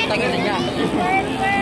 太等一下。